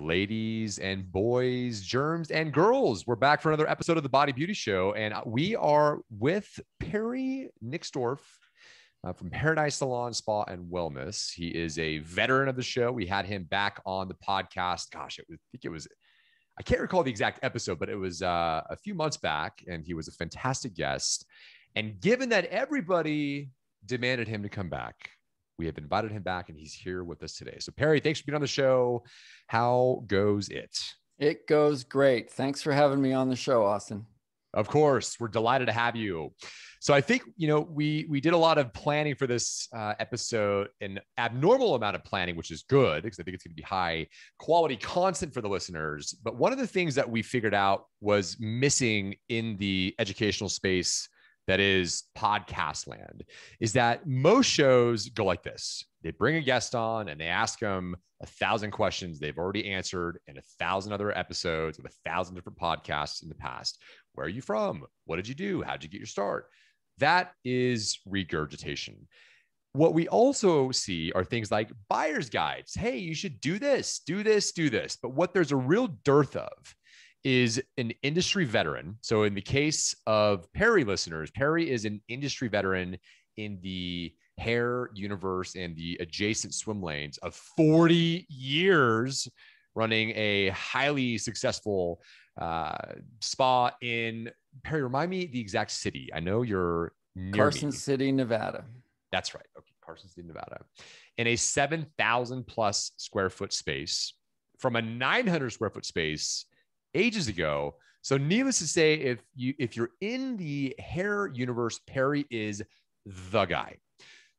ladies and boys, germs and girls. We're back for another episode of the Body Beauty Show, and we are with Perry Nixdorf uh, from Paradise Salon Spa and Wellness. He is a veteran of the show. We had him back on the podcast. Gosh, was, I think it was, I can't recall the exact episode, but it was uh, a few months back, and he was a fantastic guest. And given that everybody demanded him to come back, we have invited him back and he's here with us today. So, Perry, thanks for being on the show. How goes it? It goes great. Thanks for having me on the show, Austin. Of course, we're delighted to have you. So I think you know we we did a lot of planning for this uh, episode, an abnormal amount of planning, which is good because I think it's going to be high quality content for the listeners. But one of the things that we figured out was missing in the educational space that is podcast land is that most shows go like this. They bring a guest on and they ask them a thousand questions they've already answered in a thousand other episodes of a thousand different podcasts in the past. Where are you from? What did you do? How did you get your start? That is regurgitation. What we also see are things like buyer's guides. Hey you should do this do this do this. But what there's a real dearth of is an industry veteran. So, in the case of Perry listeners, Perry is an industry veteran in the hair universe and the adjacent swim lanes of 40 years running a highly successful uh, spa in Perry. Remind me the exact city. I know you're Carson me. City, Nevada. That's right. Okay. Carson City, Nevada. In a 7,000 plus square foot space from a 900 square foot space ages ago. So needless to say, if you if you're in the hair universe, Perry is the guy.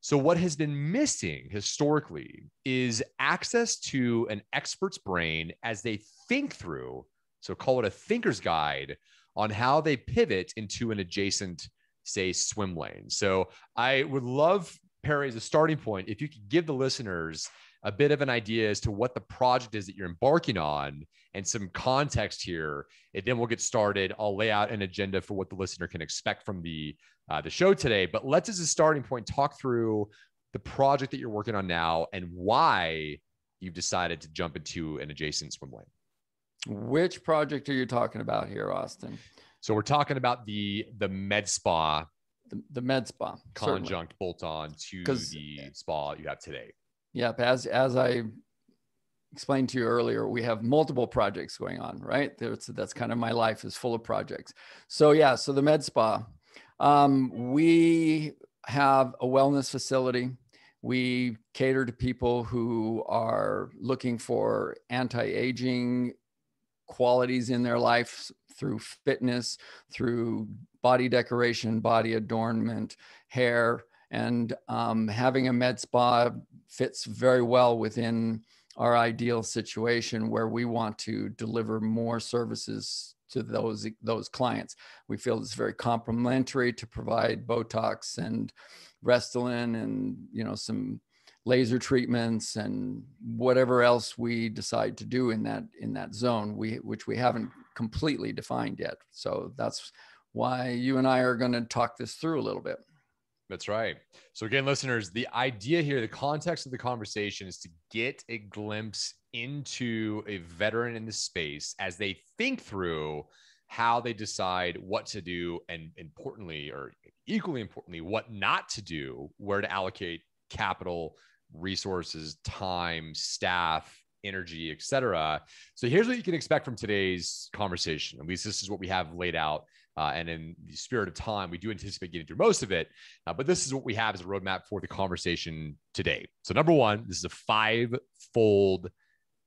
So what has been missing historically is access to an expert's brain as they think through, so call it a thinker's guide on how they pivot into an adjacent say swim lane. So I would love Perry as a starting point if you could give the listeners a bit of an idea as to what the project is that you're embarking on and some context here. And then we'll get started. I'll lay out an agenda for what the listener can expect from the uh, the show today. But let's, as a starting point, talk through the project that you're working on now and why you've decided to jump into an adjacent swim lane. Which project are you talking about here, Austin? So we're talking about the the med spa, the, the med spa conjunct bolt on to the spa you have today. Yep. As as I explained to you earlier, we have multiple projects going on, right? That's that's kind of my life is full of projects. So yeah, so the med spa. Um, we have a wellness facility. We cater to people who are looking for anti-aging qualities in their life through fitness, through body decoration, body adornment, hair, and um, having a med spa fits very well within our ideal situation where we want to deliver more services to those those clients. We feel it's very complementary to provide Botox and Restylane and you know some laser treatments and whatever else we decide to do in that in that zone we which we haven't completely defined yet. So that's why you and I are going to talk this through a little bit. That's right. So, again, listeners, the idea here, the context of the conversation is to get a glimpse into a veteran in the space as they think through how they decide what to do, and importantly, or equally importantly, what not to do, where to allocate capital, resources, time, staff, energy, etc. So, here's what you can expect from today's conversation. At least this is what we have laid out uh, and in the spirit of time, we do anticipate getting through most of it. Uh, but this is what we have as a roadmap for the conversation today. So, number one, this is a five fold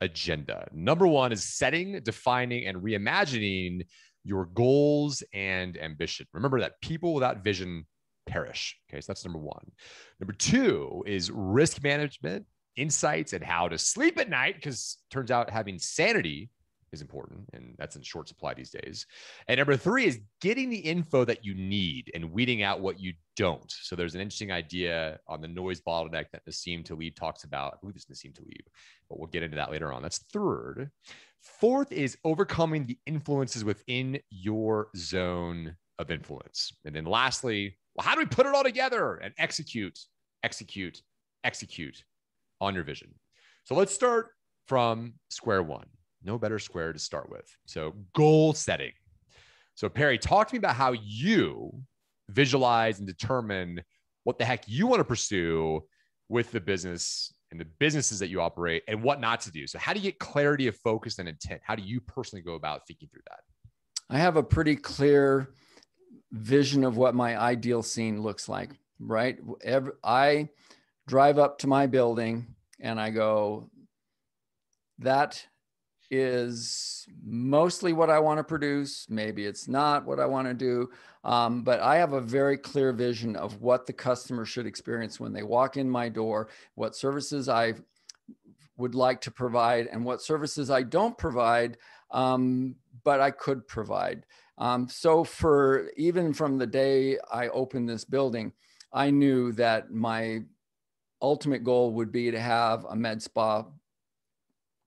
agenda. Number one is setting, defining, and reimagining your goals and ambition. Remember that people without vision perish. Okay, so that's number one. Number two is risk management, insights, and how to sleep at night, because turns out having sanity is important and that's in short supply these days. And number three is getting the info that you need and weeding out what you don't. So there's an interesting idea on the noise bottleneck that Nassim Taleb talks about. I believe it's Nassim Taleb, but we'll get into that later on. That's third. Fourth is overcoming the influences within your zone of influence. And then lastly, well, how do we put it all together and execute, execute, execute on your vision? So let's start from square one no better square to start with. So, goal setting. So, Perry, talk to me about how you visualize and determine what the heck you want to pursue with the business and the businesses that you operate and what not to do. So, how do you get clarity of focus and intent? How do you personally go about thinking through that? I have a pretty clear vision of what my ideal scene looks like, right? I drive up to my building and I go, that is mostly what I want to produce. Maybe it's not what I want to do. Um, but I have a very clear vision of what the customer should experience when they walk in my door, what services I would like to provide, and what services I don't provide, um, but I could provide. Um, so, for even from the day I opened this building, I knew that my ultimate goal would be to have a med spa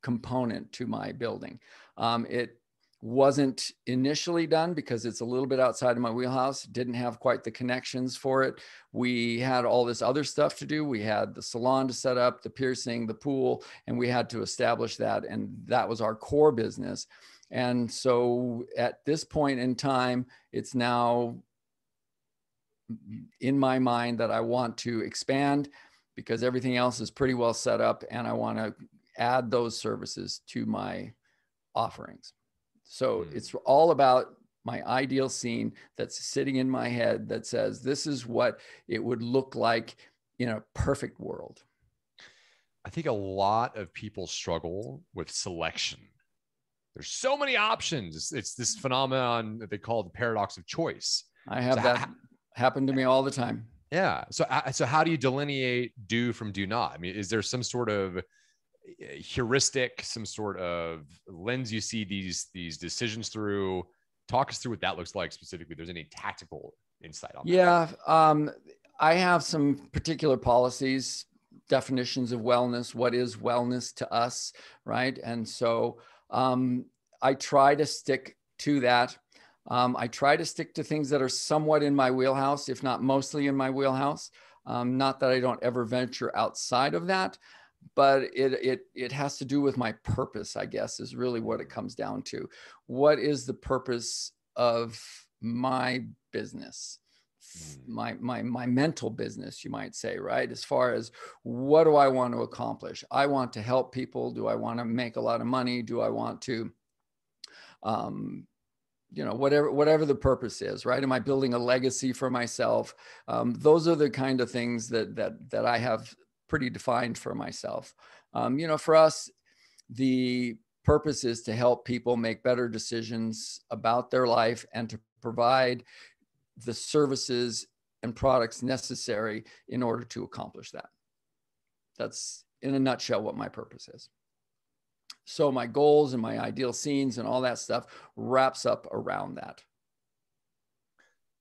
component to my building. Um, it wasn't initially done because it's a little bit outside of my wheelhouse didn't have quite the connections for it. We had all this other stuff to do. We had the salon to set up the piercing the pool and we had to establish that and that was our core business. And so at this point in time it's now in my mind that i want to expand because everything else is pretty well set up and i want to add those services to my offerings so mm. it's all about my ideal scene that's sitting in my head that says this is what it would look like in a perfect world. I think a lot of people struggle with selection. There's so many options. It's, it's this phenomenon that they call the paradox of choice. I have so that ha- happen to me all the time. Yeah. So, uh, so how do you delineate do from do not? I mean, is there some sort of heuristic, some sort of lens you see these these decisions through? Talk us through what that looks like specifically. If there's any tactical insight on yeah, that. Yeah, um, I have some particular policies, definitions of wellness. What is wellness to us, right? And so um, I try to stick to that. Um, I try to stick to things that are somewhat in my wheelhouse, if not mostly in my wheelhouse. Um, not that I don't ever venture outside of that, but it it it has to do with my purpose i guess is really what it comes down to. What is the purpose of my business? Mm. my my my mental business you might say right? As far as what do i want to accomplish? I want to help people. Do i want to make a lot of money? Do i want to um you know whatever whatever the purpose is right? Am i building a legacy for myself? Um, those are the kind of things that that that i have pretty defined for myself. Um, you know, for us, the purpose is to help people make better decisions about their life and to provide the services and products necessary in order to accomplish that. That's in a nutshell what my purpose is. So my goals and my ideal scenes and all that stuff wraps up around that.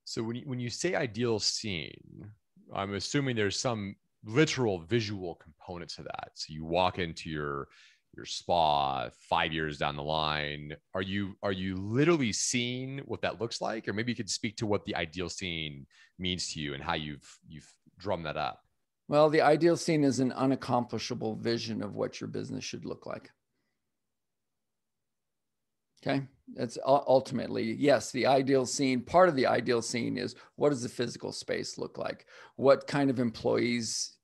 So when you, when you say ideal scene, I'm assuming there's some literal visual component to that. So you walk into your your spa five years down the line. Are you are you literally seeing what that looks like, or maybe you could speak to what the ideal scene means to you and how you've you've drummed that up? Well, the ideal scene is an unaccomplishable vision of what your business should look like. Okay. That's ultimately, yes, the ideal scene. Part of the ideal scene is what does the physical space look like? What kind of employees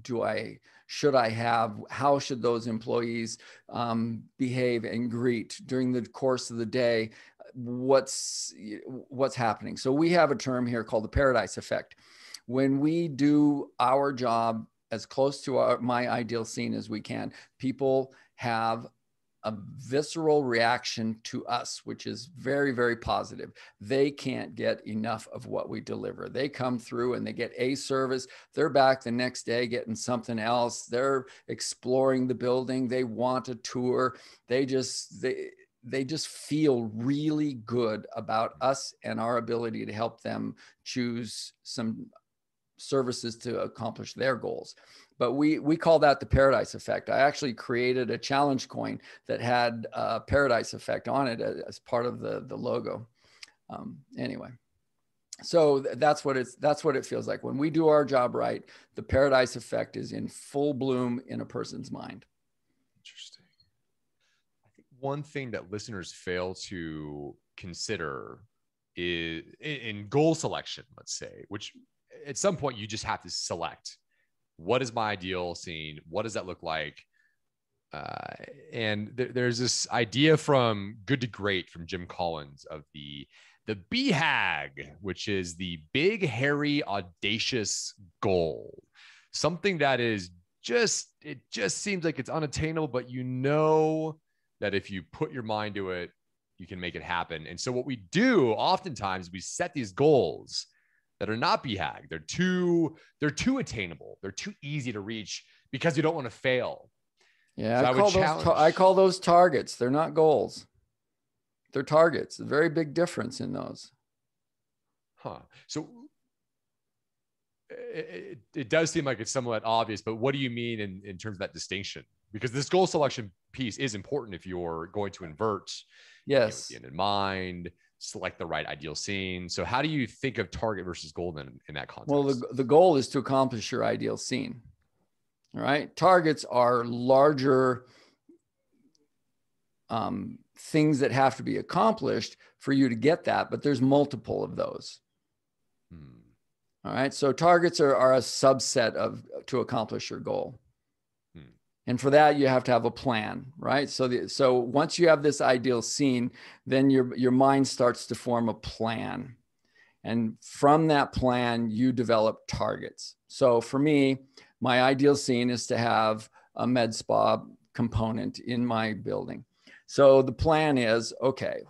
do I, should I have? How should those employees um, behave and greet during the course of the day? What's, what's happening? So we have a term here called the paradise effect. When we do our job as close to our, my ideal scene as we can, people have a visceral reaction to us, which is very, very positive. They can't get enough of what we deliver. They come through and they get a service. They're back the next day getting something else. They're exploring the building. They want a tour. They just, they, they just feel really good about us and our ability to help them choose some services to accomplish their goals but we we call that the paradise effect. I actually created a challenge coin that had a paradise effect on it as part of the the logo. Um, anyway so that's what it's that's what it feels like. When we do our job right the paradise effect is in full bloom in a person's mind. Interesting. I think one thing that listeners fail to consider is in goal selection, let's say, which at some point you just have to select what is my ideal scene? What does that look like? Uh, and th- there's this idea from Good to Great from Jim Collins of the the BHAG, which is the big, hairy, audacious goal, something that is just it just seems like it's unattainable, but you know that if you put your mind to it, you can make it happen. And so what we do oftentimes we set these goals that are not BHAG. They're too they're too attainable. They're too easy to reach because you don't want to fail. Yeah, so I, I, call those ta- I call those targets. They're not goals. They're targets. A very big difference in those. Huh. So it, it, does seem like it's somewhat obvious, but what do you mean in, in terms of that distinction? Because this goal selection piece is important if you're going to invert. Yes. You know, in mind, select the right ideal scene. So how do you think of target versus goal then in that context? Well, the, the goal is to accomplish your ideal scene. All right. Targets are larger um, things that have to be accomplished for you to get that, but there's multiple of those. Hmm. All right. So targets are, are a subset of to accomplish your goal. And for that, you have to have a plan, right? So, the, so once you have this ideal scene, then your your mind starts to form a plan, and from that plan, you develop targets. So for me, my ideal scene is to have a med spa component in my building. So the plan is okay,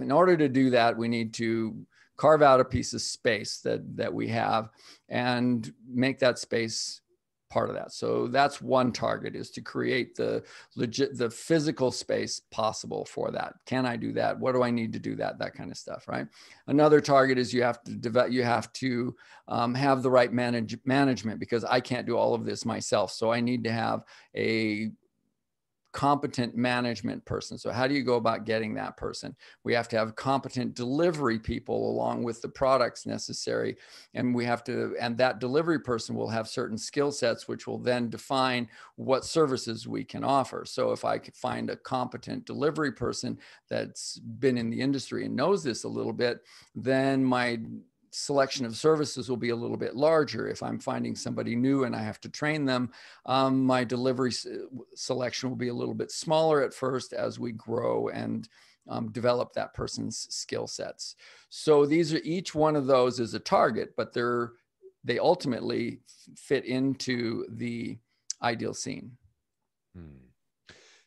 in order to do that, we need to carve out a piece of space that, that we have and make that space part of that. So that's one target is to create the legit the physical space possible for that. Can I do that? What do I need to do that? That kind of stuff, right? Another target is you have to develop you have to um, have the right manage management because I can't do all of this myself. So I need to have a competent management person. So, how do you go about getting that person? We have to have competent delivery people along with the products necessary. And we have to, and that delivery person will have certain skill sets, which will then define what services we can offer. So, if I could find a competent delivery person that's been in the industry and knows this a little bit, then my selection of services will be a little bit larger. If I'm finding somebody new and I have to train them, um, my delivery selection will be a little bit smaller at first as we grow and um, develop that person's skill sets. So these are each one of those is a target, but they're they ultimately fit into the ideal scene. Hmm.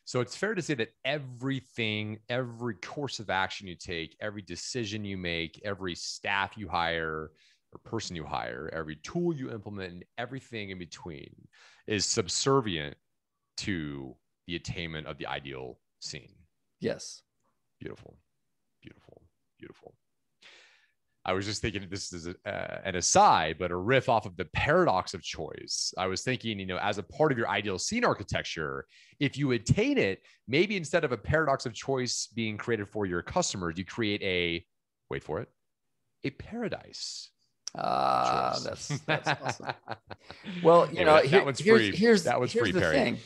So it's fair to say that everything, every course of action you take, every decision you make, every staff you hire or person you hire, every tool you implement, and everything in between is subservient to the attainment of the ideal scene. Yes. Beautiful. Beautiful. Beautiful. I was just thinking this is a, uh, an aside, but a riff off of the paradox of choice. I was thinking, you know, as a part of your ideal scene architecture, if you attain it, maybe instead of a paradox of choice being created for your customers, you create a, wait for it, a paradise. Ah, uh, that's, that's awesome. Well, you anyway, know, that, one's here's, free. Here's, that was here's free, the Perry. Thing.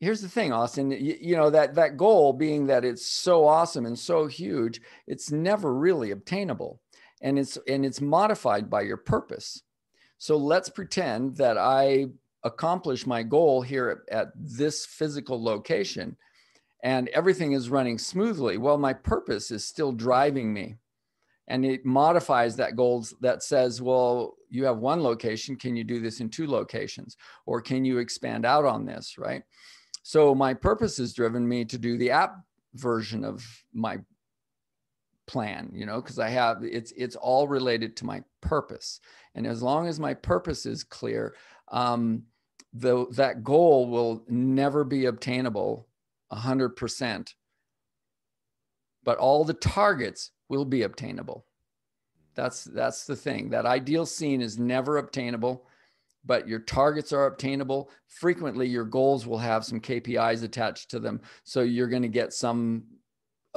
Here's the thing, Austin. You, you know that that goal being that it's so awesome and so huge, it's never really obtainable and it's and it's modified by your purpose. So let's pretend that i accomplish my goal here at, at, this physical location and everything is running smoothly. Well my purpose is still driving me. And it modifies that goal that says well you have one location. Can you do this in two locations? Or can you expand out on this? Right? So my purpose has driven me to do the app version of my plan you know because i have it's it's all related to my purpose. And as long as my purpose is clear um the that goal will never be obtainable 100% but all the targets will be obtainable. That's that's the thing. That ideal scene is never obtainable but your targets are obtainable. Frequently your goals will have some kpis attached to them. So you're going to get some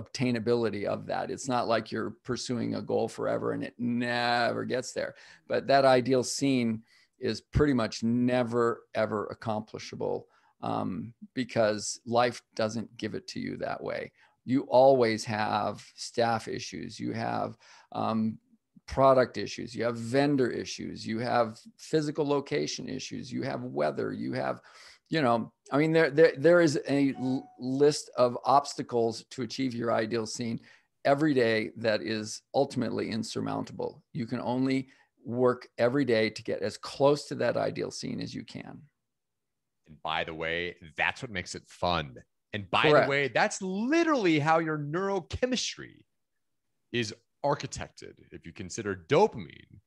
obtainability of that. It's not like you're pursuing a goal forever and it never gets there. But that ideal scene is pretty much never ever accomplishable um, because life doesn't give it to you that way. You always have staff issues. You have um, product issues. You have vendor issues. You have physical location issues. You have weather. You have, you know, I mean, there there there is a list of obstacles to achieve your ideal scene every day that is ultimately insurmountable. You can only work every day to get as close to that ideal scene as you can. And by the way, that's what makes it fun. And by Correct. the way, that's literally how your neurochemistry is architected. If you consider dopamine,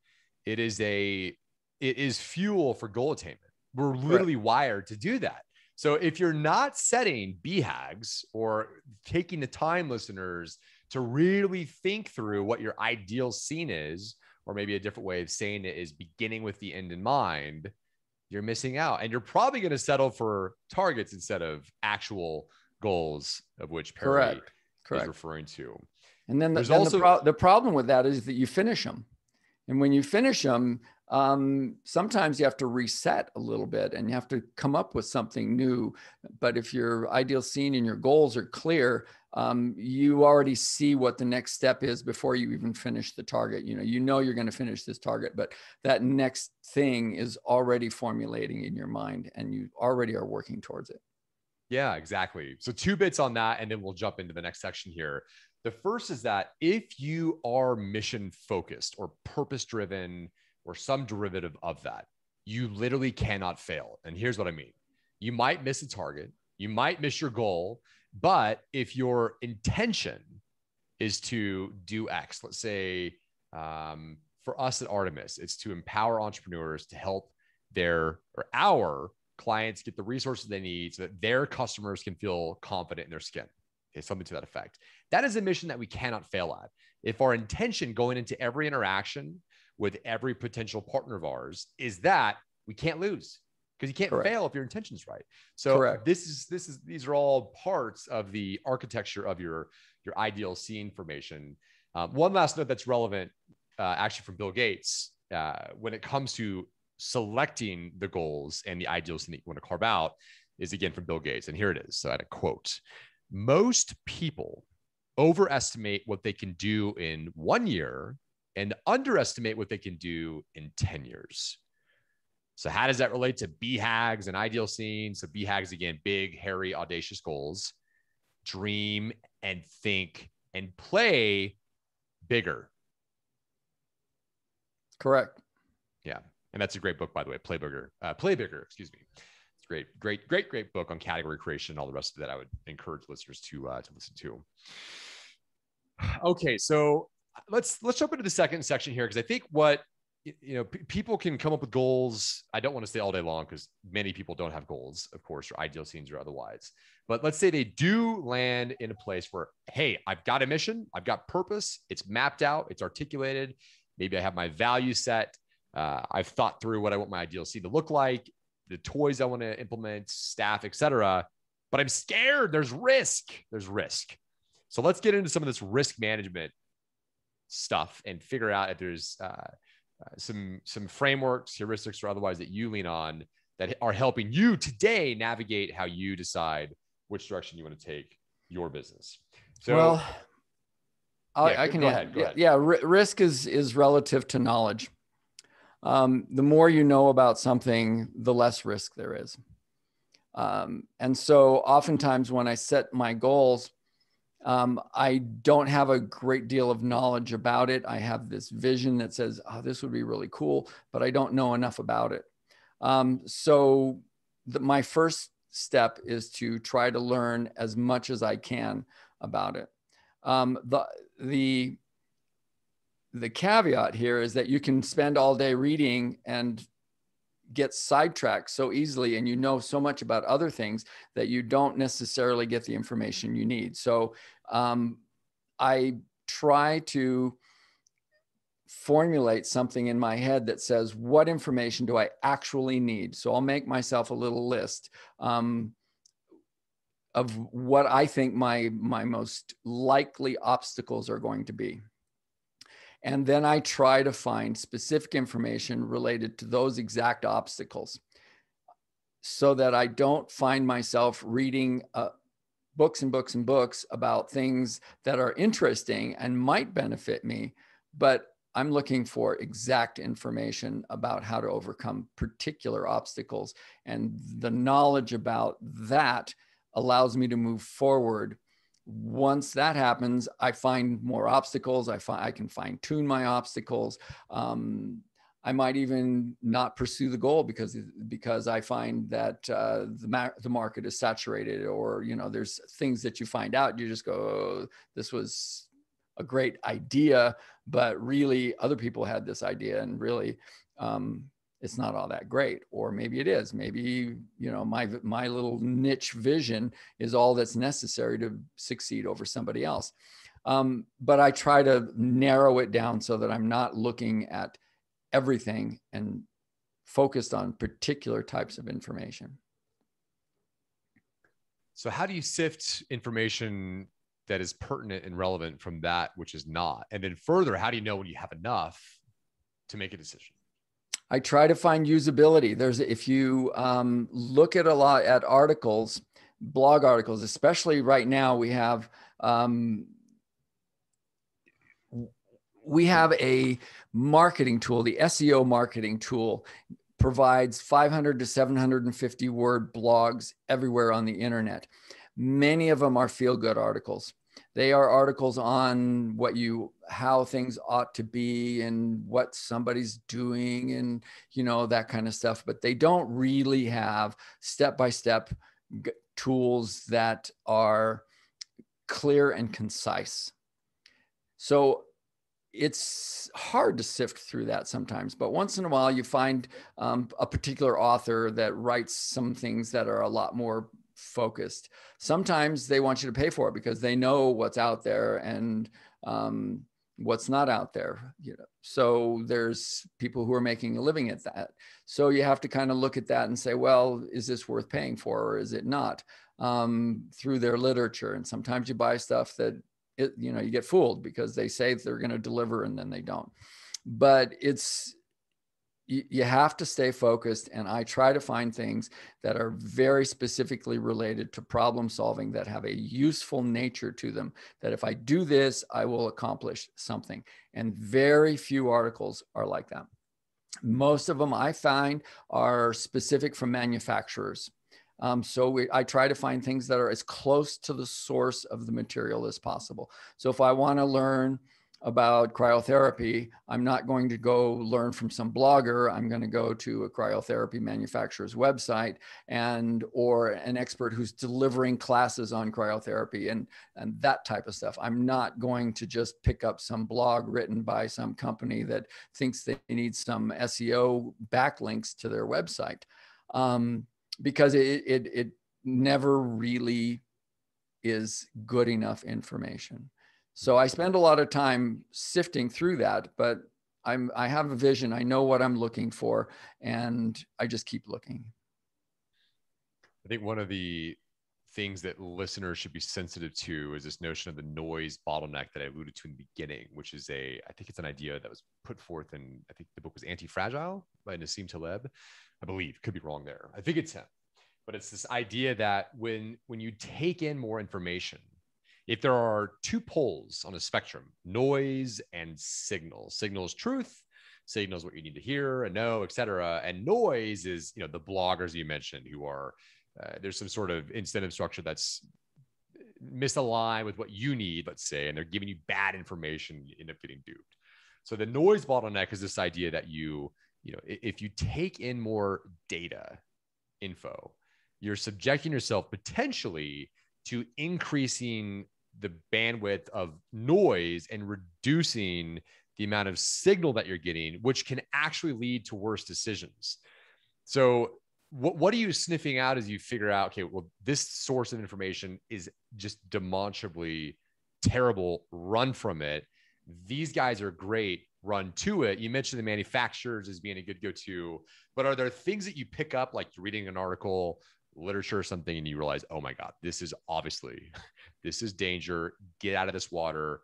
it is a it is fuel for goal attainment. We're literally Correct. wired to do that. So if you're not setting BHAGs or taking the time, listeners, to really think through what your ideal scene is, or maybe a different way of saying it is beginning with the end in mind, you're missing out. And you're probably going to settle for targets instead of actual goals, of which Perry Correct. Correct. is referring to. And then, the, then also- the, pro- the problem with that is that you finish them. And when you finish them, um, sometimes you have to reset a little bit and you have to come up with something new. But if your ideal scene and your goals are clear, um, you already see what the next step is before you even finish the target. You know, you know you're going to finish this target, but that next thing is already formulating in your mind, and you already are working towards it. Yeah, exactly. So two bits on that, and then we'll jump into the next section here. The first is that if you are mission focused or purpose driven or some derivative of that, you literally cannot fail. And here's what I mean you might miss a target, you might miss your goal, but if your intention is to do X, let's say um, for us at Artemis, it's to empower entrepreneurs to help their or our clients get the resources they need so that their customers can feel confident in their skin. Okay, something to that effect. That is a mission that we cannot fail at. If our intention going into every interaction with every potential partner of ours is that we can't lose because you can't Correct. fail if your intention is right. So Correct. this is this is these are all parts of the architecture of your your ideal scene formation. Um, one last note that's relevant, uh, actually from Bill Gates, uh, when it comes to selecting the goals and the ideals that you want to carve out, is again from Bill Gates, and here it is. So I had a quote: "Most people overestimate what they can do in one year and underestimate what they can do in ten years." So, how does that relate to BHAGs and ideal scenes? So, BHAGs, again, big, hairy, audacious goals. Dream and think and play bigger. Correct. Yeah. And that's a great book, by the way. Play bigger. Uh, play bigger, excuse me. It's great, great, great, great book on category creation and all the rest of that. I would encourage listeners to uh, to listen to. Okay, so let's let's jump into the second section here because I think what you know, p- people can come up with goals. I don't want to say all day long because many people don't have goals, of course, or ideal scenes or otherwise. But let's say they do land in a place where, hey, I've got a mission, I've got purpose, it's mapped out, it's articulated. Maybe I have my value set. Uh, I've thought through what I want my ideal scene to look like, the toys I want to implement, staff, etc. But I'm scared. There's risk. There's risk. So let's get into some of this risk management stuff and figure out if there's uh, uh, some some frameworks, heuristics, or otherwise that you lean on that are helping you today navigate how you decide which direction you want to take your business. So, well, I, I can go ahead, go yeah, ahead. yeah, risk is is relative to knowledge. Um, the more you know about something, the less risk there is. Um, and so, oftentimes, when I set my goals, um, I don't have a great deal of knowledge about it. I have this vision that says, oh, this would be really cool, but I don't know enough about it. Um, so, the, my first step is to try to learn as much as I can about it. Um, the, the, the caveat here is that you can spend all day reading and get sidetracked so easily and you know so much about other things that you don't necessarily get the information you need. So um, I try to formulate something in my head that says, what information do I actually need? So I'll make myself a little list. Um, of what I think my my most likely obstacles are going to be. And then I try to find specific information related to those exact obstacles. so that I don't find myself reading uh, books and books and books about things that are interesting and might benefit me, but I'm looking for exact information about how to overcome particular obstacles. And the knowledge about that allows me to move forward. Once that happens, I find more obstacles. I find I can fine tune my obstacles. Um, I might even not pursue the goal because because I find that uh, the the market is saturated, or you know, there's things that you find out. You just go, oh, "This was a great idea," but really, other people had this idea, and really, um, it's not all that great. Or maybe it is. Maybe you know, my my little niche vision is all that's necessary to succeed over somebody else. Um, but I try to narrow it down so that I'm not looking at everything and focused on particular types of information. So, how do you sift information that is pertinent and relevant from that which is not? And then, further, how do you know when you have enough to make a decision? I try to find usability. There's if you um, look at a lot at articles, blog articles, especially right now, we have um, we have a marketing tool, the SEO marketing tool provides 500 to 750 word blogs everywhere on the internet. Many of them are feel good articles. They are articles on what you how things ought to be and what somebody's doing and you know that kind of stuff, but they don't really have step-by-step tools that are clear and concise. So it's hard to sift through that sometimes, but once in a while you find um, a particular author that writes some things that are a lot more focused. Sometimes they want you to pay for it because they know what's out there and um, what's not out there. You know, so there's people who are making a living at that. So you have to kind of look at that and say, well, is this worth paying for or is it not? Um, through their literature, and sometimes you buy stuff that it, you know you get fooled because they say they're going to deliver and then they don't but it's you, have to stay focused and i try to find things that are very specifically related to problem solving that have a useful nature to them that if i do this i will accomplish something. And very few articles are like that. Most of them i find are specific from manufacturers. Um, so we, I try to find things that are as close to the source of the material as possible. So if I want to learn about cryotherapy, I'm not going to go learn from some blogger. I'm going to go to a cryotherapy manufacturer's website and or an expert who's delivering classes on cryotherapy and and that type of stuff. I'm not going to just pick up some blog written by some company that thinks they need some SEO backlinks to their website. Um, because it, it, it never really is good enough information. So I spend a lot of time sifting through that, but I'm I have a vision. I know what I'm looking for, and I just keep looking. I think one of the things that listeners should be sensitive to is this notion of the noise bottleneck that I alluded to in the beginning, which is a I think it's an idea that was put forth in I think the book was Anti-Fragile by Nassim Taleb, I believe. Could be wrong there. I think it's him. But it's this idea that when when you take in more information, if there are two poles on a spectrum, noise and signal, signal is truth, signal is what you need to hear and know, et cetera. And noise is, you know, the bloggers you mentioned who are, uh, there's some sort of incentive structure that's misaligned with what you need, let's say, and they're giving you bad information, you end up getting duped. So the noise bottleneck is this idea that you, you know, if you take in more data, info, you're subjecting yourself potentially to increasing the bandwidth of noise and reducing the amount of signal that you're getting, which can actually lead to worse decisions. So, what, what are you sniffing out as you figure out, okay, well, this source of information is just demonstrably terrible, run from it. These guys are great, run to it. You mentioned the manufacturers as being a good go to, but are there things that you pick up, like reading an article literature or something and you realize, oh my God, this is obviously, this is danger. Get out of this water,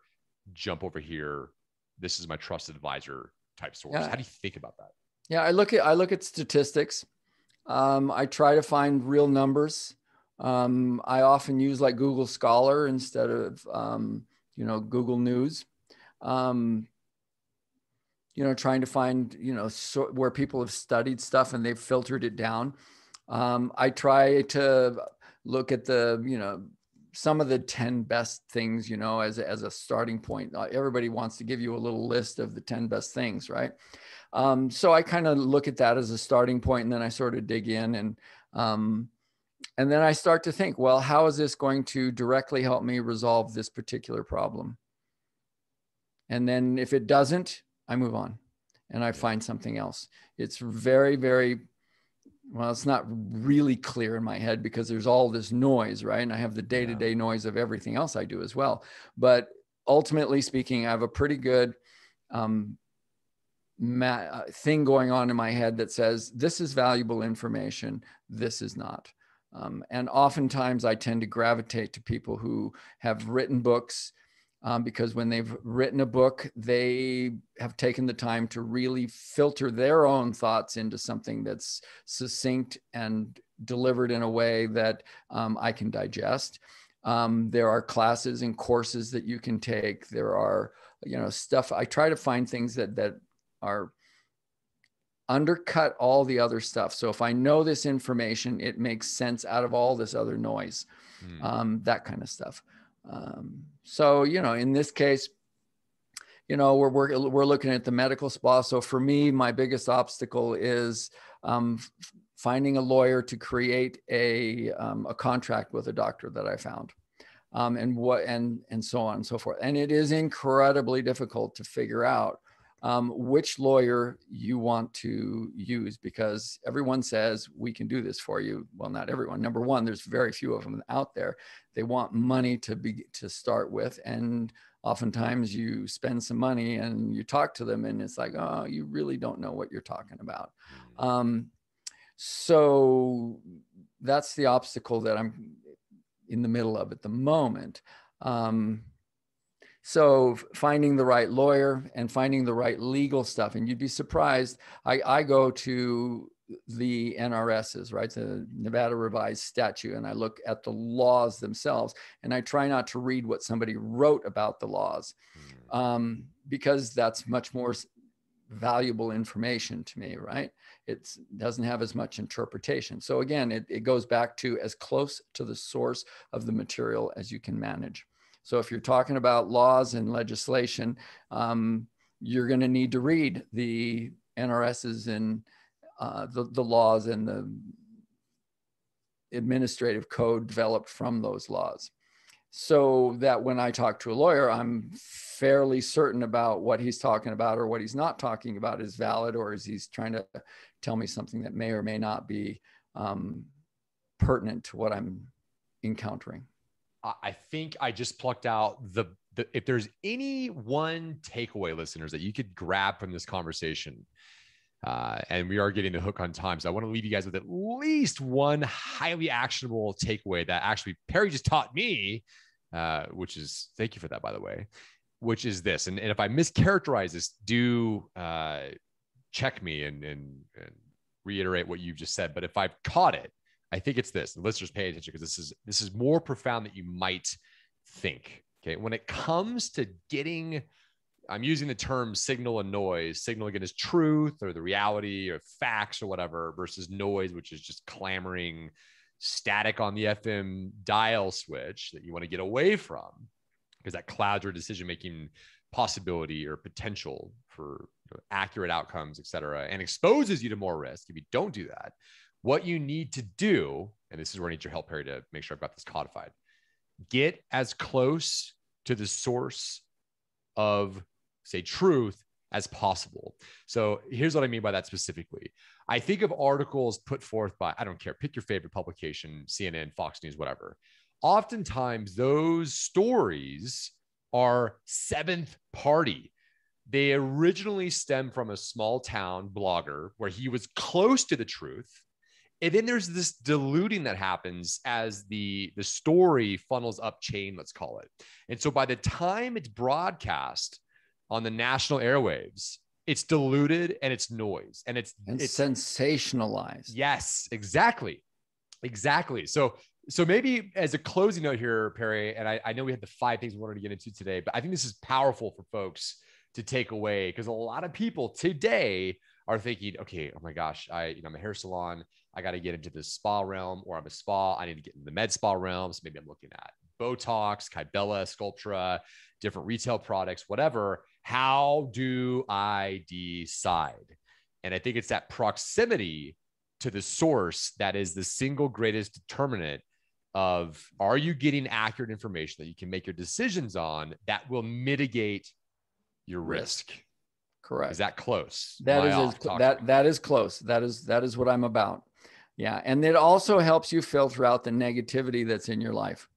jump over here. This is my trusted advisor type source. Yeah. How do you think about that? Yeah, I look at I look at statistics. Um, I try to find real numbers. Um, I often use like Google Scholar instead of, um, you know, Google News. Um, you know, trying to find, you know, so, where people have studied stuff and they've filtered it down. Um, I try to look at the, you know, some of the 10 best things, you know, as, as a starting point. Uh, everybody wants to give you a little list of the 10 best things, right? Um, so I kind of look at that as a starting point and then I sort of dig in and, um, and then I start to think, well, how is this going to directly help me resolve this particular problem? And then if it doesn't, I move on and I find something else. It's very, very well, it's not really clear in my head because there's all this noise, right? And I have the day to day noise of everything else I do as well. But ultimately speaking, I have a pretty good um, ma- uh, thing going on in my head that says this is valuable information, this is not. Um, and oftentimes I tend to gravitate to people who have written books um, because when they've written a book, they have taken the time to really filter their own thoughts into something that's succinct and delivered in a way that um, I can digest. Um, there are classes and courses that you can take. There are, you know, stuff. I try to find things that that are undercut all the other stuff. So if I know this information, it makes sense out of all this other noise, mm. um, that kind of stuff. Um, so, you know, in this case, you know, we're, we're, we're looking at the medical spa. So for me, my biggest obstacle is um, finding a lawyer to create a, um, a contract with a doctor that I found. Um, and what and and so on and so forth. And it is incredibly difficult to figure out um, which lawyer you want to use because everyone says we can do this for you. Well, not everyone. Number one, there's very few of them out there. They want money to be to start with, and oftentimes you spend some money and you talk to them, and it's like, oh, you really don't know what you're talking about. Mm. Um, so that's the obstacle that I'm in the middle of at the moment. Um, so finding the right lawyer and finding the right legal stuff, and you'd be surprised. I, I go to the NRSs, right, the Nevada Revised Statute, and I look at the laws themselves, and I try not to read what somebody wrote about the laws, hmm. um, because that's much more valuable information to me, right? It doesn't have as much interpretation. So again, it, it goes back to as close to the source of the material as you can manage. So if you're talking about laws and legislation, um, you're going to need to read the NRSs and uh, the, the laws and the administrative code developed from those laws. So that when I talk to a lawyer, I'm fairly certain about what he's talking about or what he's not talking about is valid or is he's trying to tell me something that may or may not be um, pertinent to what I'm encountering. I think I just plucked out the, the if there's any one takeaway, listeners, that you could grab from this conversation, uh, and we are getting the hook on time. So I want to leave you guys with at least one highly actionable takeaway that actually Perry just taught me, uh, which is thank you for that, by the way, which is this. And, and if I mischaracterize this, do uh, check me and, and, and reiterate what you've just said. But if I've caught it, I think it's this. The listeners pay attention because this is this is more profound than you might think. Okay. When it comes to getting, I'm using the term signal and noise, signal again is truth or the reality or facts or whatever versus noise, which is just clamoring static on the FM dial switch that you want to get away from because that clouds your decision making possibility or potential for accurate outcomes, et cetera, and exposes you to more risk if you don't do that. What you need to do, and this is where I need your help, Perry, to make sure I've got this codified. Get as close to the source of, say, truth as possible. So here's what I mean by that specifically. I think of articles put forth by, I don't care, pick your favorite publication, CNN, Fox News, whatever. Oftentimes, those stories are seventh party. They originally stem from a small town blogger where he was close to the truth and then there's this diluting that happens as the the story funnels up chain let's call it and so by the time it's broadcast on the national airwaves it's diluted and it's noise and it's and it's sensationalized. Yes, exactly. Exactly. So so maybe as a closing note here, Perry, and I, I know we had the five things we wanted to get into today, but I think this is powerful for folks to take away because a lot of people today are thinking, okay, oh my gosh, I, you know, I'm a hair salon. I got to get into the spa realm or I'm a spa. I need to get into the med spa realm. So maybe I'm looking at Botox, Kybella, Sculptra, different retail products, whatever. How do I decide? And I think it's that proximity to the source that is the single greatest determinant of are you getting accurate information that you can make your decisions on that will mitigate your risk. Correct. Is that close? That is as, that that is close. That is that is what I'm about. Yeah, and it also helps you filter out the negativity that's in your life,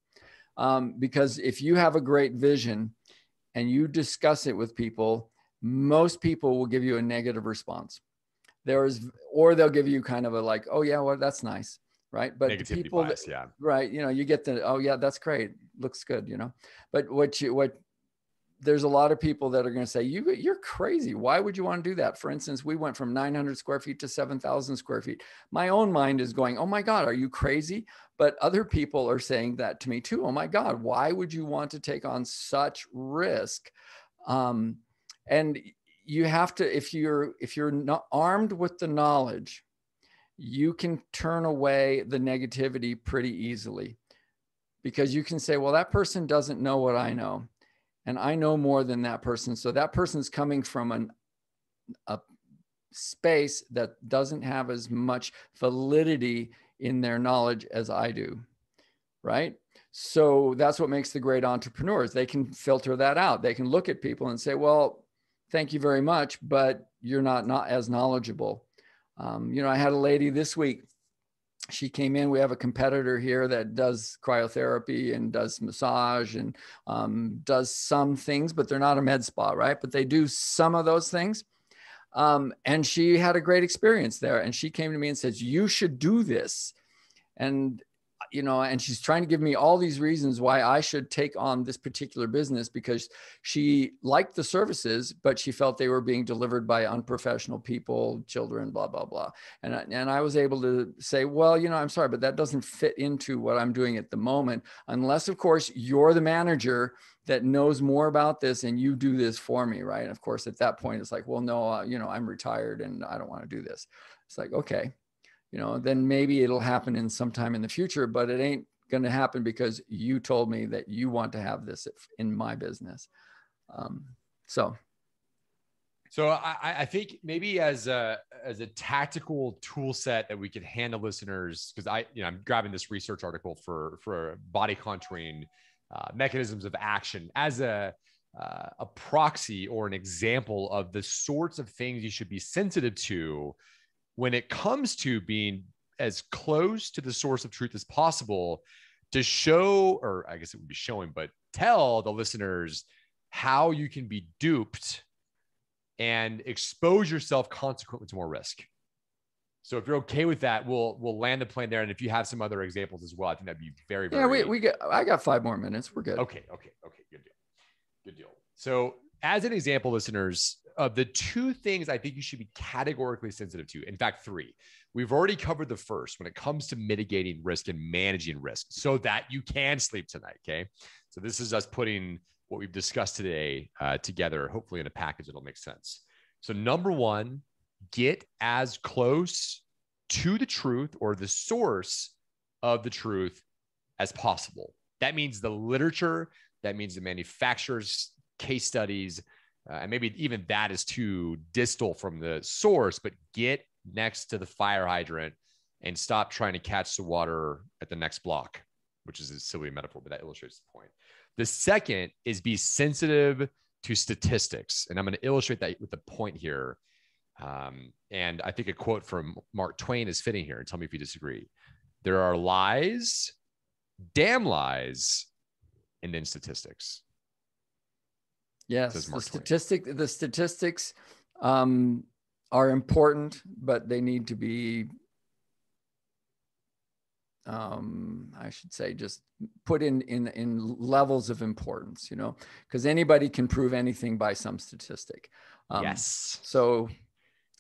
um, because if you have a great vision and you discuss it with people, most people will give you a negative response. There is, or they'll give you kind of a like, oh yeah, well that's nice, right? But Negativity people, bias, yeah, right? You know, you get the oh yeah, that's great, looks good, you know. But what you what there's a lot of people that are going to say you you're crazy. Why would you want to do that? For instance we went from 900 square feet to 7000 square feet. My own mind is going oh my god are you crazy? But other people are saying that to me too oh my god why would you want to take on such risk? Um, and you have to if you're if you're not armed with the knowledge you can turn away the negativity pretty easily. Because you can say well that person doesn't know what i know and I know more than that person. So that person's coming from an, a space that doesn't have as much validity in their knowledge as I do. Right. So that's what makes the great entrepreneurs. They can filter that out. They can look at people and say, well, thank you very much, but you're not, not as knowledgeable. Um, you know, I had a lady this week she came in. We have a competitor here that does cryotherapy and does massage and um, does some things, but they're not a med spa, right? But they do some of those things. Um, and she had a great experience there. And she came to me and says, You should do this. And you know, and she's trying to give me all these reasons why I should take on this particular business because she liked the services, but she felt they were being delivered by unprofessional people, children, blah, blah, blah. And, and I was able to say, well, you know, I'm sorry, but that doesn't fit into what I'm doing at the moment, unless, of course, you're the manager that knows more about this and you do this for me, right? And of course, at that point, it's like, well, no, uh, you know, I'm retired and I don't want to do this. It's like, okay, you know, then maybe it'll happen in some time in the future, but it ain't going to happen because you told me that you want to have this in my business. Um, so, so I, I, think maybe as a as a tactical tool set that we could hand to listeners, because I you know I'm grabbing this research article for for body contouring uh, mechanisms of action as a uh, a proxy or an example of the sorts of things you should be sensitive to when it comes to being as close to the source of truth as possible to show, or I guess it would be showing, but tell the listeners how you can be duped and expose yourself consequently to more risk. So if you're okay with that, we'll we'll land the plane there. And if you have some other examples as well, I think that'd be very very. Yeah, we we get. I got five more minutes. We're good. Okay, okay, okay. Good deal. Good deal. So as an example, listeners, of the two things I think you should be categorically sensitive to. In fact, three. We've already covered the first when it comes to mitigating risk and managing risk so that you can sleep tonight. Okay. So this is us putting what we've discussed today uh, together, hopefully in a package that'll make sense. So, number one, get as close to the truth or the source of the truth as possible. That means the literature, that means the manufacturer's case studies, uh, and maybe even that is too distal from the source, but get next to the fire hydrant and stop trying to catch the water at the next block, which is a silly metaphor, but that illustrates the point. The second is be sensitive to statistics. And I'm going to illustrate that with the point here. Um, and I think a quote from Mark Twain is fitting here. And tell me if you disagree. There are lies, damn lies, and then statistics. Yes, the statistic the statistics um, are important, but they need to be um, I should say, just put in in in levels of importance. You know, because anybody can prove anything by some statistic. Um, yes. So,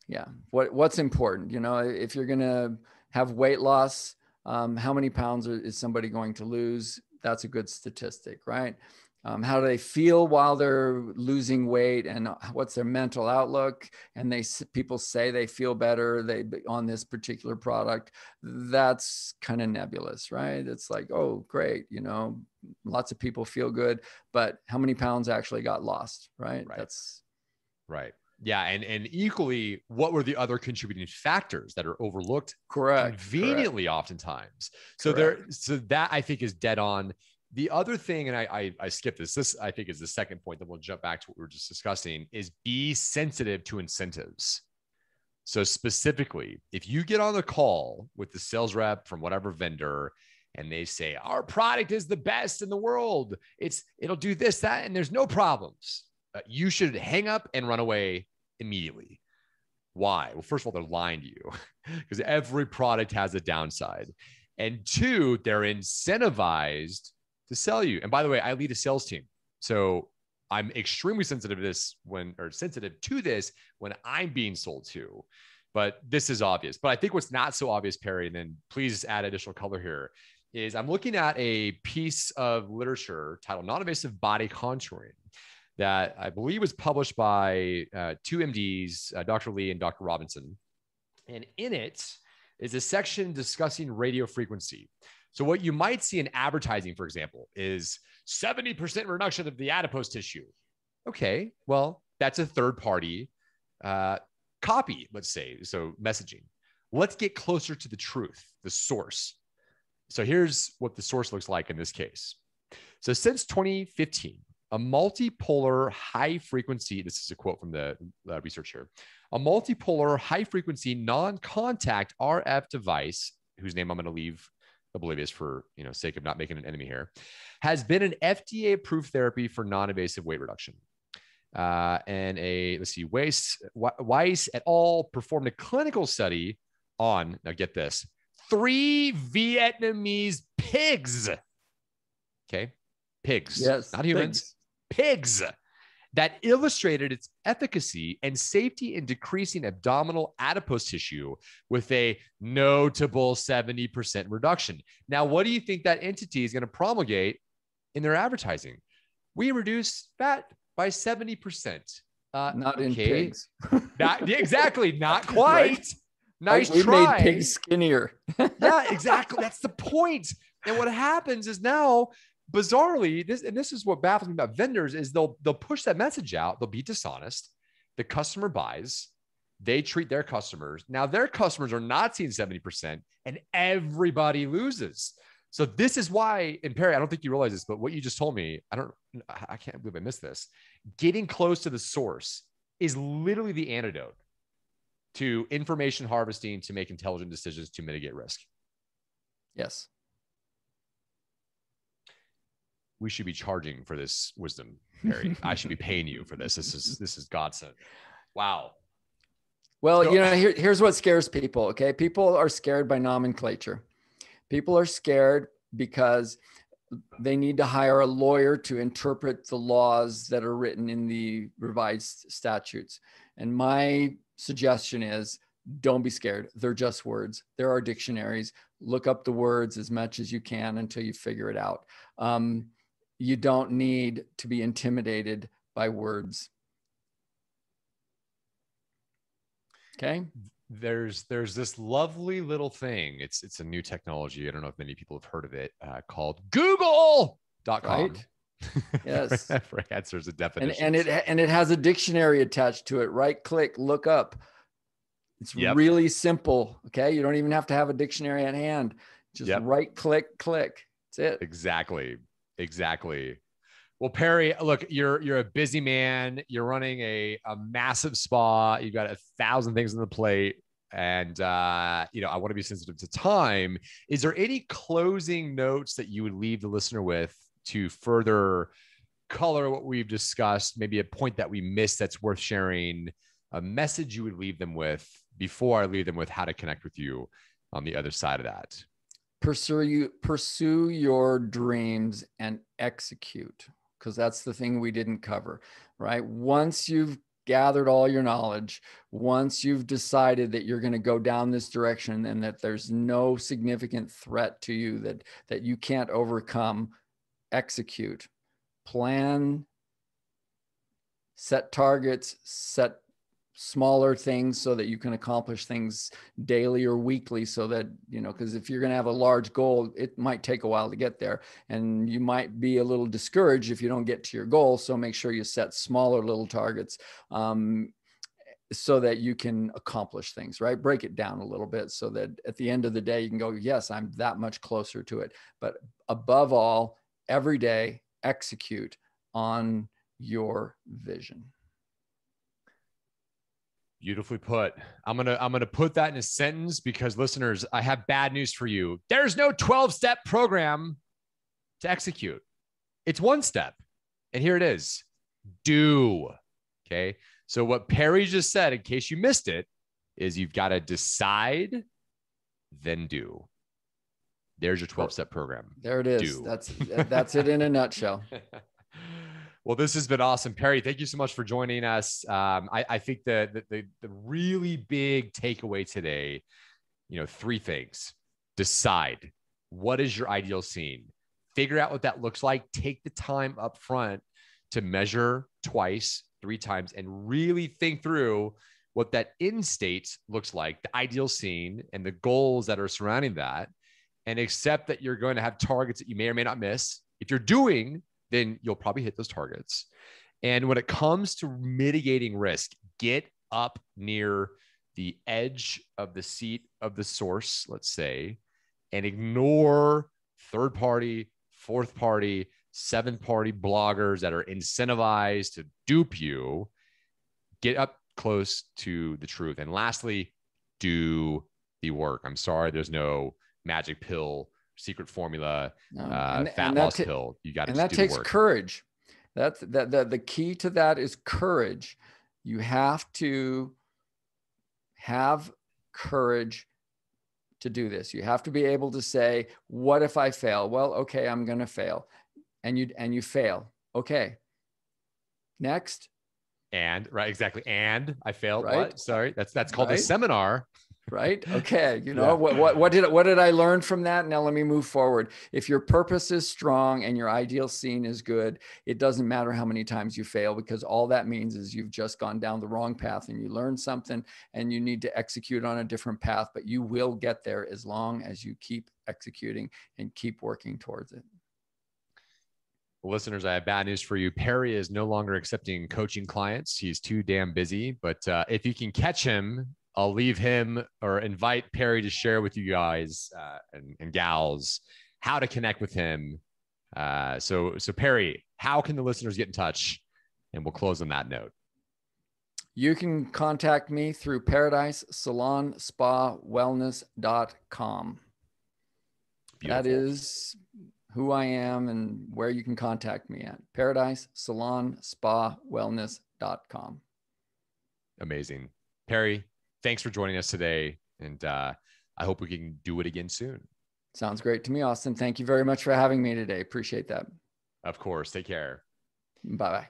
yeah, what what's important? You know, if you're gonna have weight loss, um, how many pounds is somebody going to lose? That's a good statistic, right? Um, how do they feel while they're losing weight and uh, what's their mental outlook and they people say they feel better they on this particular product that's kind of nebulous right it's like oh great you know lots of people feel good but how many pounds actually got lost right, right. that's right yeah, and and equally, what were the other contributing factors that are overlooked? Correct. Conveniently, correct. oftentimes. So correct. there, so that I think is dead on. The other thing, and I, I, I skipped this. This I think is the second point. that we'll jump back to what we were just discussing. Is be sensitive to incentives. So specifically, if you get on the call with the sales rep from whatever vendor, and they say our product is the best in the world, it's it'll do this that, and there's no problems. Uh, you should hang up and run away immediately. Why? Well, first of all, they're lying to you because every product has a downside. And two, they're incentivized to sell you. And by the way, I lead a sales team. So I'm extremely sensitive to this when, or sensitive to this when I'm being sold to. But this is obvious. But I think what's not so obvious, Perry, and then please add additional color here, is I'm looking at a piece of literature titled Non Invasive Body Contouring that I believe was published by uh, two MDs, uh, Dr. Lee and Dr. Robinson. And in it is a section discussing radio frequency. So what you might see in advertising, for example, is 70% reduction of the adipose tissue. Okay, well, that's a third party uh, copy, let's say, so messaging. Let's get closer to the truth, the source. So here's what the source looks like in this case. So since 2015, a multipolar high frequency, this is a quote from the uh, research here, a multipolar high frequency non contact RF device, whose name I'm going to leave oblivious for you know sake of not making an enemy here, has been an FDA approved therapy for non-invasive weight reduction. Uh, and a let's see, Weiss, Weiss et al. performed a clinical study on now get this three Vietnamese pigs. Okay, pigs, yes, not humans, pigs. pigs that illustrated its efficacy and safety in decreasing abdominal adipose tissue with a notable 70% reduction. Now, what do you think that entity is going to promulgate in their advertising? We reduce fat by 70%. Uh, not in pigs. not, exactly. Not quite. Right? Nice we try. made pigs skinnier. yeah, exactly. That's the point. And what happens is now bizarrely, this and this is what baffles me about vendors is they'll they'll push that message out. They'll be dishonest. The customer buys. They treat their customers. Now their customers are not seeing 70%, and everybody loses. So this is why, and Perry, I don't think you realize this, but what you just told me, I don't, I can't believe I missed this. Getting close to the source is literally the antidote to information harvesting to make intelligent decisions to mitigate risk. Yes we should be charging for this wisdom, Perry. I should be paying you for this. This is this is godsend. Wow. Well, so, you know, here, here's what scares people. Okay, people are scared by nomenclature. People are scared because they need to hire a lawyer to interpret the laws that are written in the revised statutes. And my suggestion is don't be scared. They're just words. There are dictionaries. Look up the words as much as you can until you figure it out. Um, you don't need to be intimidated by words. Okay. There's there's this lovely little thing. It's it's a new technology. I don't know if many people have heard of it. Uh, called Google.com. Right? Yes. for answers and definitions. And, and it and it has a dictionary attached to it. Right click, look up. It's yep. really simple. Okay. You don't even have to have a dictionary at hand. Just yep. right click, click. That's it. Exactly. Exactly. Well, Perry, look, you're you're a busy man. You're running a, a massive spa. You've got a thousand things on the plate. And uh, you know, I want to be sensitive to time. Is there any closing notes that you would leave the listener with to further color what we've discussed? Maybe a point that we missed that's worth sharing, a message you would leave them with before I leave them with how to connect with you on the other side of that pursue you pursue your dreams and execute because that's the thing we didn't cover right? Once you've gathered all your knowledge once you've decided that you're going to go down this direction and that there's no significant threat to you that that you can't overcome execute. Plan set targets set smaller things so that you can accomplish things daily or weekly so that you know because if you're going to have a large goal it might take a while to get there. And you might be a little discouraged if you don't get to your goal so make sure you set smaller little targets um, so that you can accomplish things right? Break it down a little bit so that at the end of the day you can go yes i'm that much closer to it. But above all every day execute on your vision Beautifully put. I'm gonna I'm gonna put that in a sentence because listeners, I have bad news for you. There's no 12 step program to execute. It's one step, and here it is: do. Okay. So what Perry just said, in case you missed it, is you've got to decide, then do. There's your 12 step program. There it is. Do. That's that's it in a nutshell. Well, this has been awesome, Perry. Thank you so much for joining us. Um, I, I, think the, the the really big takeaway today, you know, three things: decide what is your ideal scene, figure out what that looks like, take the time up front to measure twice, three times, and really think through what that in state looks like, the ideal scene, and the goals that are surrounding that, and accept that you're going to have targets that you may or may not miss. If you're doing then you'll probably hit those targets. And when it comes to mitigating risk, get up near the edge of the seat of the source, let's say, and ignore third party, fourth party, seventh party bloggers that are incentivized to dupe you. Get up close to the truth. And lastly, do the work. I'm sorry, there's no magic pill secret formula, no. uh, and, fat and loss pill. You got to and that takes courage. That's that, that the key to that is courage. You have to have courage to do this. You have to be able to say, "What if I fail?" Well, okay, I'm going to fail, and you and you fail. Okay. Next. And right, exactly. And I failed. Right? What? Sorry, that's that's called right? a seminar right okay you know yeah. what, what what did what did i learn from that now let me move forward if your purpose is strong and your ideal scene is good it doesn't matter how many times you fail because all that means is you've just gone down the wrong path and you learned something and you need to execute on a different path but you will get there as long as you keep executing and keep working towards it listeners, I have bad news for you. Perry is no longer accepting coaching clients. He's too damn busy. But uh, if you can catch him I'll leave him or invite Perry to share with you guys uh, and, and, gals how to connect with him. Uh, so, so Perry, how can the listeners get in touch? And we'll close on that note. You can contact me through paradise salon spa wellness.com. That is who I am and where you can contact me at paradise salon spa wellness.com. Amazing. Perry, thanks for joining us today. And uh, I hope we can do it again soon. Sounds great to me, Austin. Thank you very much for having me today. Appreciate that. Of course. Take care. Bye bye.